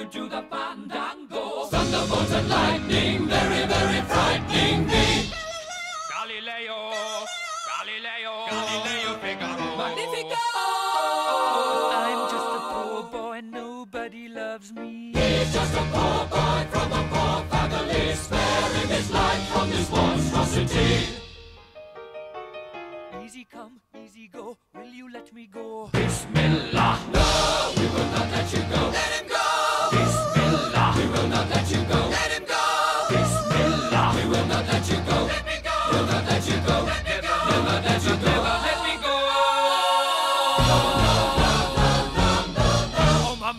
you do the fandango. Thunderbolts and lightning, very, very frightening me. Galileo, Galileo, Galileo Figaro. Magnifico! I'm just a poor boy, nobody loves me. He's just a poor boy from a poor family, sparing his life from this monstrosity. Easy come, easy go, will you let me go? Bismillah, no,